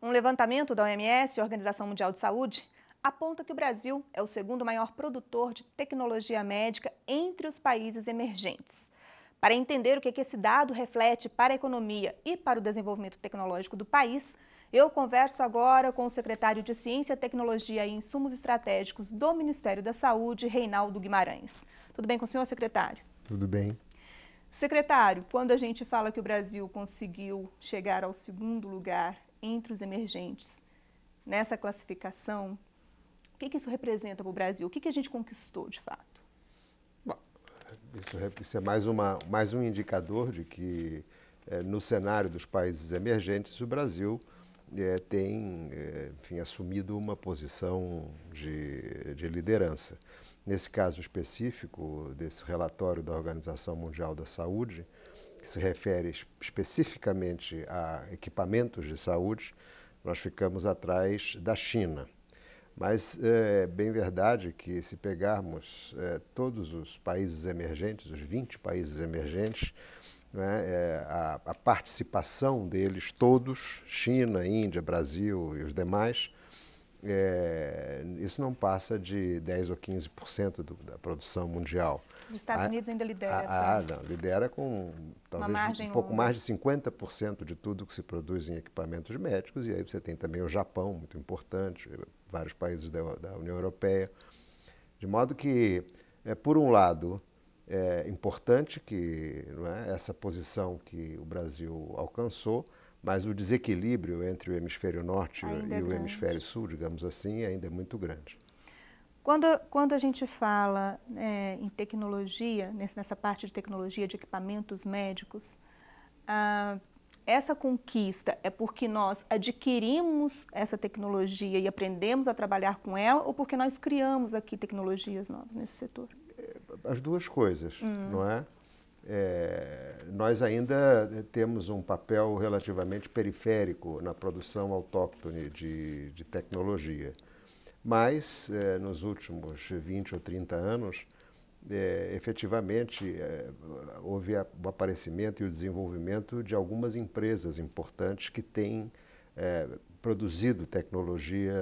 Um levantamento da OMS, Organização Mundial de Saúde, aponta que o Brasil é o segundo maior produtor de tecnologia médica entre os países emergentes. Para entender o que esse dado reflete para a economia e para o desenvolvimento tecnológico do país, eu converso agora com o secretário de Ciência, Tecnologia e Insumos Estratégicos do Ministério da Saúde, Reinaldo Guimarães. Tudo bem com o senhor, secretário? Tudo bem. Secretário, quando a gente fala que o Brasil conseguiu chegar ao segundo lugar entre os emergentes nessa classificação, o que, que isso representa para o Brasil? O que, que a gente conquistou de fato? Bom, isso, é mais, uma, mais um indicador de que, é, no cenário dos países emergentes, o Brasil é, tem é, enfim, assumido uma posição de, de liderança. Nesse caso específico desse relatório da Organização Mundial da Saúde, que se refere especificamente a equipamentos de saúde, nós ficamos atrás da China. Mas é bem verdade que, se pegarmos é, todos os países emergentes, os 20 países emergentes, né, é, a, a, participação deles todos, China, Índia, Brasil e os demais, é, isso não passa de 10 ou 15% do, da produção mundial. Os Estados a, Unidos ainda lidera. Ah, não, lidera com talvez um pouco mais de 50% de tudo que se produz em equipamentos médicos, e aí você tem também o Japão, muito importante, vários países da, da União Europeia. De modo que, é, por um lado, é importante que é, essa posição que o Brasil alcançou, mas o desequilíbrio entre o hemisfério norte ainda e é o hemisfério sul, digamos assim, ainda é muito grande. Quando, quando a gente fala é, em tecnologia, nessa parte de tecnologia de equipamentos médicos, ah, essa conquista é porque nós adquirimos essa tecnologia e aprendemos a trabalhar com ela ou porque nós criamos aqui tecnologias novas nesse setor? É, as duas coisas, hum. não é? é? Nós ainda temos um papel relativamente periférico na produção autóctone de, de tecnologia. Mas, é, nos últimos 20 ou 30 anos, é, efetivamente é, houve a, o aparecimento e o desenvolvimento de algumas empresas importantes que têm é, produzido tecnologia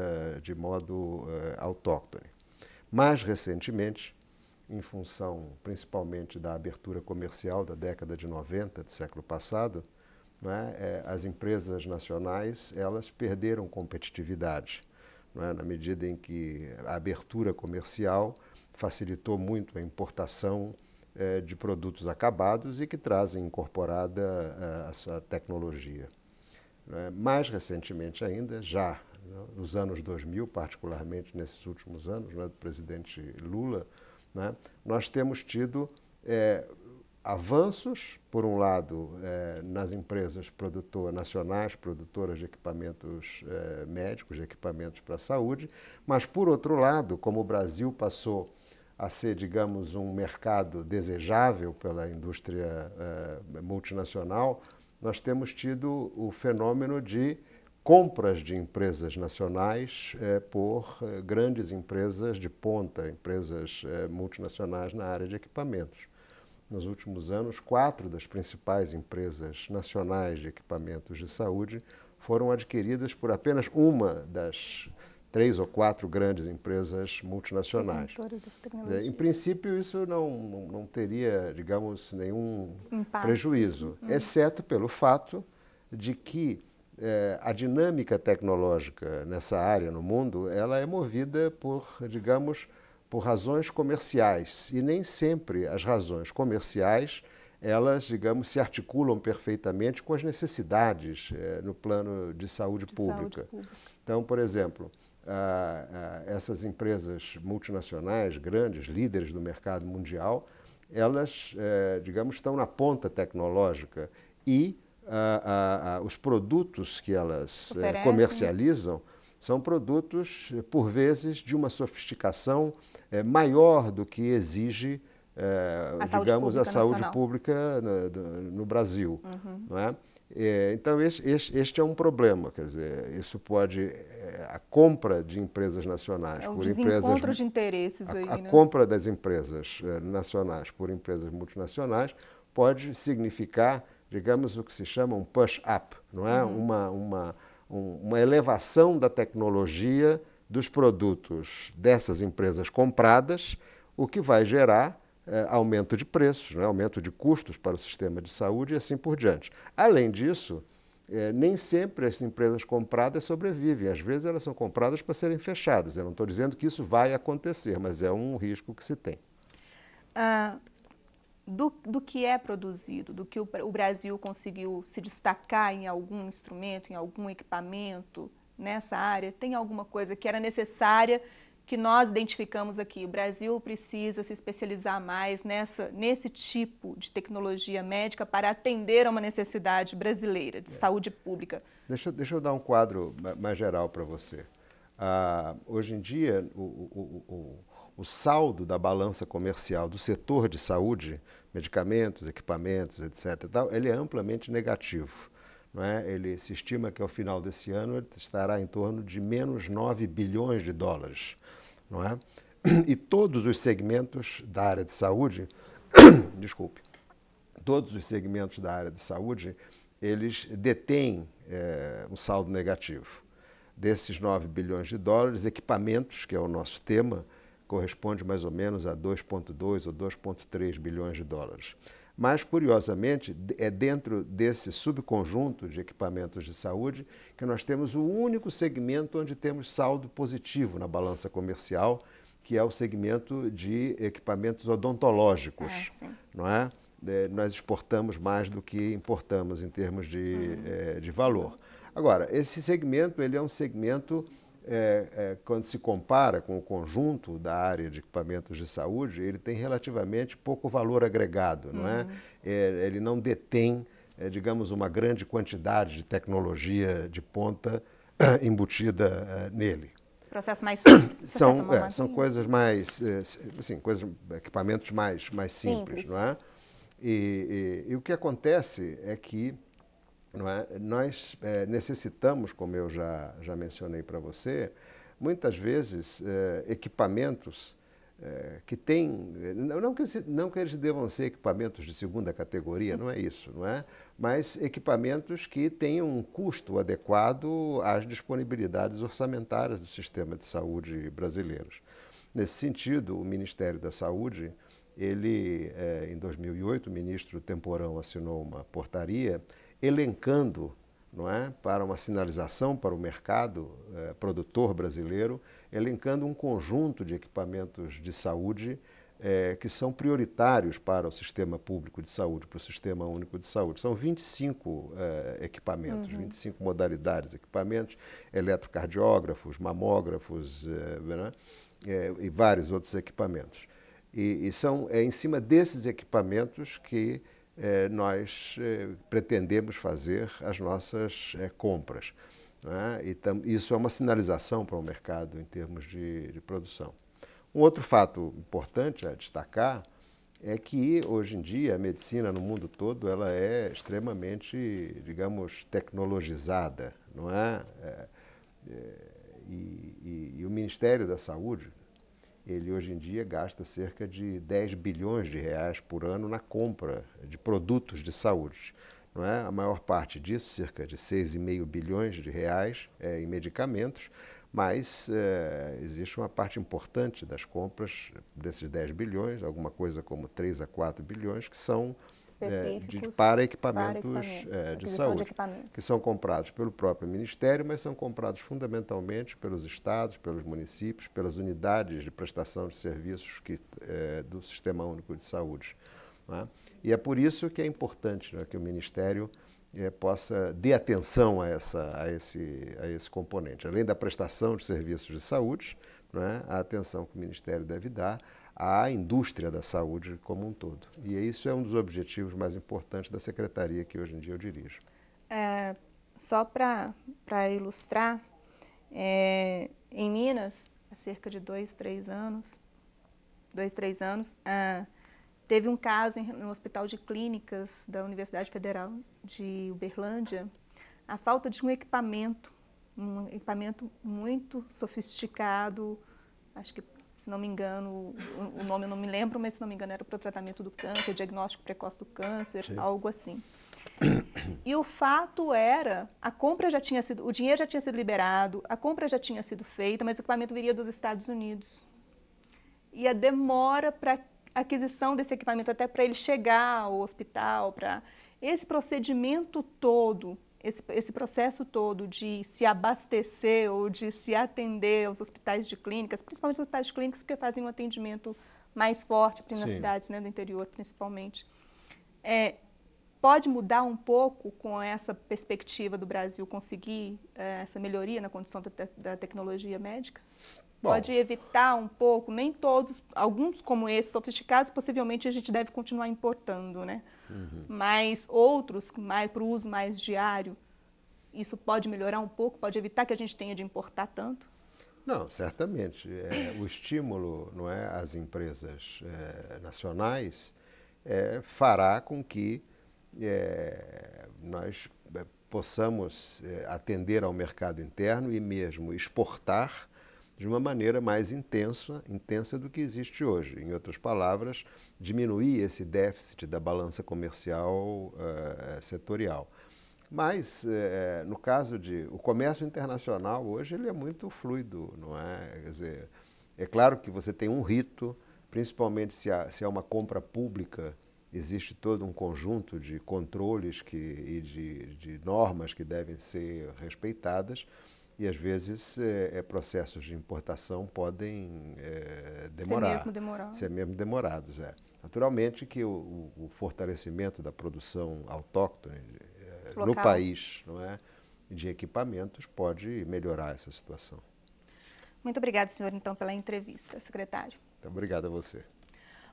de modo é, autóctone. Mais recentemente, em função principalmente da abertura comercial da década de 90 do século passado, é, as empresas nacionais elas perderam competitividade, é, na medida em que a abertura comercial facilitou muito a importação eh, de produtos acabados e que trazem incorporada eh, a sua tecnologia. Né? Mais recentemente ainda, já né, nos anos 2000, particularmente nesses últimos anos, do presidente Lula, nós temos tido eh, avanços, por um lado, eh, nas empresas produtoras, nacionais, produtoras de equipamentos eh, médicos, de equipamentos para a saúde, mas, por outro lado, como o Brasil passou a ser, digamos, um mercado desejável pela indústria uh, multinacional, nós temos tido o fenômeno de compras de empresas nacionais eh, por eh, grandes empresas de ponta, empresas eh, multinacionais na área de equipamentos. Nos últimos anos, quatro das principais empresas nacionais de equipamentos de saúde foram adquiridas por apenas uma das três ou quatro grandes empresas multinacionais. É, em princípio, isso não, não teria, digamos, nenhum Impacto. prejuízo, uhum. exceto pelo fato de que é, a dinâmica tecnológica nessa área no mundo, ela é movida por, digamos, por razões comerciais e nem sempre as razões comerciais elas, digamos, se articulam perfeitamente com as necessidades é, no plano de saúde, de pública. saúde pública. Então, por exemplo, ah, ah, essas empresas multinacionais, grandes, líderes do mercado mundial, elas, eh, digamos, estão na ponta tecnológica e ah, os produtos que elas eh, comercializam são produtos, por vezes, de uma sofisticação eh, maior do que exige, a digamos, a saúde nacional. pública no, no Brasil. Uhum. Não é? É, então, este, este, é um problema, quer dizer, isso pode. É, a compra de empresas nacionais é por empresas. de interesses aí. A, né? compra das empresas é, nacionais por empresas multinacionais pode significar, digamos, o que se chama um push-up, não é? Uhum. Uma, uma, um, uma elevação da tecnologia dos produtos dessas empresas compradas, o que vai gerar é, aumento de preços, né, aumento de custos para o sistema de saúde e assim por diante. Além disso, é, nem sempre as empresas compradas sobrevivem. Às vezes elas são compradas para serem fechadas. Eu não estou dizendo que isso vai acontecer, mas é um risco que se tem. Ah, do, do, que é produzido, do que o, o, Brasil conseguiu se destacar em algum instrumento, em algum equipamento nessa área? Tem alguma coisa que era necessária que nós identificamos aqui? O Brasil precisa se especializar mais nessa, nesse tipo de tecnologia médica para atender a uma necessidade brasileira de é. saúde pública. Deixa, deixa eu dar um quadro mais geral para você. Ah, hoje em dia, o, o, o, o saldo da balança comercial do setor de saúde, medicamentos, equipamentos, etc., ele é amplamente negativo. É? Ele se estima que ao final desse ano estará em torno de menos 9 bilhões de dólares. Não é? E todos os segmentos da área de saúde, desculpe, todos os segmentos da área de saúde, eles detêm é, um saldo negativo. Desses 9 bilhões de dólares, equipamentos, que é o nosso tema, corresponde mais ou menos a 2,2 ou 2,3 bilhões de dólares. Mas, curiosamente, é dentro desse subconjunto de equipamentos de saúde que nós temos o único segmento onde temos saldo positivo na balança comercial, que é o segmento de equipamentos odontológicos, é, não é? é? Nós exportamos mais do que importamos em termos de, uhum. é, de valor. Agora, esse segmento ele é um segmento é, é, quando se compara com o conjunto da área de equipamentos de saúde, ele tem relativamente pouco valor agregado, não é? Uhum. é ele não detém, é, digamos, uma grande quantidade de tecnologia de ponta embutida é, nele. Processo mais simples. São, é, são coisas mais, assim, coisas, equipamentos mais, mais simples, simples. não é? E, e, e o que acontece é que não é? Nós é, necessitamos, como eu já, já mencionei para você, muitas vezes é, equipamentos é, que têm, não que, não que eles devam ser equipamentos de segunda categoria, não é isso, não é? Mas equipamentos que tenham um custo adequado às disponibilidades orçamentárias do sistema de saúde brasileiros. Nesse sentido, o Ministério da Saúde, ele, é, em 2008, o ministro Temporão assinou uma portaria elencando não é, para uma sinalização para o mercado é, produtor brasileiro, elencando um conjunto de equipamentos de saúde é, que são prioritários para o sistema público de saúde, para o sistema único de saúde. São 25 é, equipamentos, uhum. 25 modalidades de equipamentos, eletrocardiógrafos, mamógrafos né, e vários outros equipamentos. E, e são é em cima desses equipamentos que nós é, pretendemos fazer as nossas é, compras. Né? E isso é uma sinalização para o mercado em termos de, de, produção. Um outro fato importante a destacar é que hoje em dia a medicina no mundo todo ela é extremamente, digamos, tecnologizada, não é? é, é e, e, e o Ministério da Saúde, ele hoje em dia gasta cerca de 10 bilhões de reais por ano na compra de produtos de saúde. Não é? A maior parte disso, cerca de 6,5 bilhões de reais é, em medicamentos, mas é, existe uma parte importante das compras desses 10 bilhões, alguma coisa como 3 a 4 bilhões, que são é, de, para equipamentos, para equipamentos é, de saúde, de que são comprados pelo próprio Ministério, mas são comprados fundamentalmente pelos estados, pelos municípios, pelas unidades de prestação de serviços que, é, do Sistema Único de Saúde. É? E é por isso que é importante né, que o Ministério é, possa dar atenção a, essa, a, esse, a esse componente. Além da prestação de serviços de saúde, é, a atenção que o Ministério deve dar à indústria da saúde como um todo. E isso é um dos objetivos mais importantes da secretaria que hoje em dia eu dirijo. É, só para ilustrar, é, em Minas, há cerca de dois, três anos, dois, três anos, é, teve um caso em, no Hospital de Clínicas da Universidade Federal de Uberlândia, a falta de um equipamento, um equipamento muito sofisticado, acho que se não me engano, o, nome eu não me lembro, mas se não me engano era para o tratamento do câncer, diagnóstico precoce do câncer, Sim. algo assim. E o fato era, a compra já tinha sido, o dinheiro já tinha sido liberado, a compra já tinha sido feita, mas o equipamento viria dos Estados Unidos. E a demora para aquisição desse equipamento, até para ele chegar ao hospital, para esse procedimento todo, esse, esse processo todo de se abastecer ou de se atender aos hospitais de clínicas, principalmente os hospitais de clínicas que fazem um atendimento mais forte nas Sim. cidades né, do interior, principalmente. É, pode mudar um pouco com essa perspectiva do Brasil conseguir é, essa melhoria na condição da, te da tecnologia médica? Bom. Pode evitar um pouco, nem todos, alguns como esses sofisticados, possivelmente a gente deve continuar importando, né? Uhum. Mas outros, para o uso mais diário, isso pode melhorar um pouco, pode evitar que a gente tenha de importar tanto? Não, certamente. É, o estímulo não é, às empresas é, nacionais é, fará com que é, nós é, possamos é, atender ao mercado interno e mesmo exportar de uma maneira mais intensa, intensa do que existe hoje. Em outras palavras, diminuir esse déficit da balança comercial uh, setorial. Mas, uh, no caso de... O comércio internacional hoje ele é muito fluido, não é? Quer dizer, é claro que você tem um rito, principalmente se há, se há uma compra pública, existe todo um conjunto de controles que, e de, de normas que devem ser respeitadas, e às vezes é, é, processos de importação podem é, demorar. Ser mesmo demorados. Ser mesmo demorados, é. Naturalmente que o, o fortalecimento da produção autóctone é, no país, não é, de equipamentos pode melhorar essa situação. Muito obrigada, senhor, então, pela entrevista, secretário. Então, obrigado a você.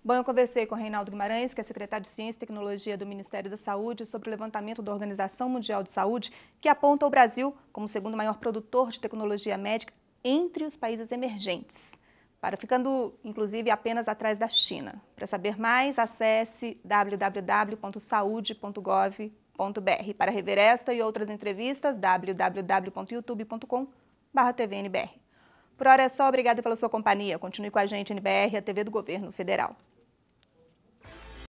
Bom, eu conversei com Reinaldo Guimarães, que é secretário de Ciência e Tecnologia do Ministério da Saúde, sobre o levantamento da Organização Mundial de Saúde, que aponta o Brasil como o segundo maior produtor de tecnologia médica entre os países emergentes, para ficando, inclusive, apenas atrás da China. Para saber mais, acesse www.saude.gov.br. Para rever esta e outras entrevistas, www.youtube.com.br. Por hora é só, obrigada pela sua companhia. Continue com a gente, NBR, a TV do Governo Federal.